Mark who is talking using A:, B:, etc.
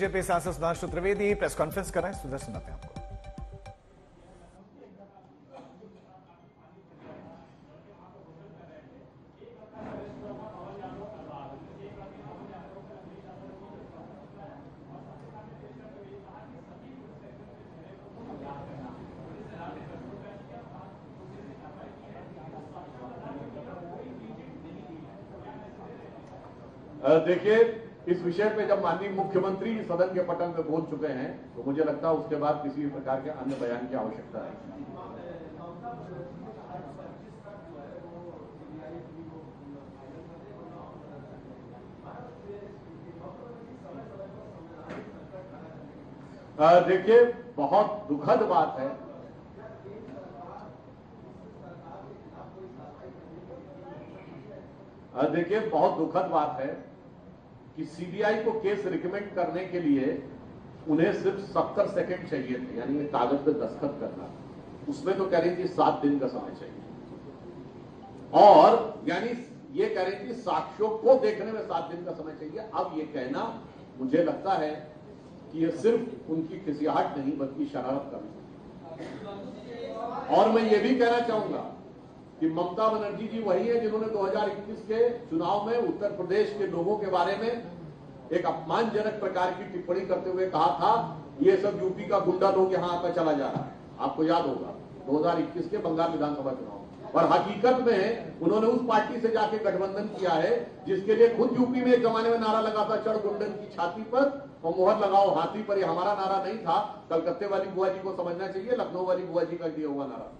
A: BJP सांसद Sudhanshu Trivedi press conference कर रहे हैं सुधर सुनाते हैं आपको।
B: देखिए इस विषय पे जब माननीय मुख्यमंत्री सदन के पटल में बोल चुके हैं तो मुझे लगता है उसके बाद किसी प्रकार के अन्य बयान की आवश्यकता है। देखिए, बहुत दुखद बात है। देखिए, बहुत दुखद बात है कि सीबीआई को केस रिकमेंड करने के लिए उन्हें सिर्फ़ सत्तर सेकेंड चाहिए थे, यानी कागज़ पे दस्तखत करना। उसमें तो कह रही थी सात दिन का समय चाहिए। और, यानी ये कह रही थी साक्ष्यों को देखने में सात दिन का समय चाहिए। अब ये कहना मुझे लगता है कि ये सिर्फ़ उनकी खिसियाहट नहीं, बल्कि शरारत का भी और मैं ये भी कहना चाहूँगा कि ममता बनर्जी जी वही है जिन्होंने 2021 के चुनाव में उत्तर प्रदेश के लोगों के बारे में एक अपमानजनक प्रकार की टिप्पणी करते हुए कहा था, ये सब यूपी का गुंडा लोग यहाँ आकर चला जा रहा है। आपको याद होगा 2021 के बंगाल विधानसभा चुनाव। और हकीकत में उन्होंने उस पार्टी से जाके गठबंधन किया है, जिसके लिए खुद यूपी में एक जमाने में नारा लगा था, चढ़ गुंडन की छाती पर, और मोहर लगाओ हाथी पर, ये हमारा नारा नहीं था। कलकत्ते वाली बुआ जी को समझना चाहिए, लखनऊ वाली बुआ जी का दिया हुआ नारा।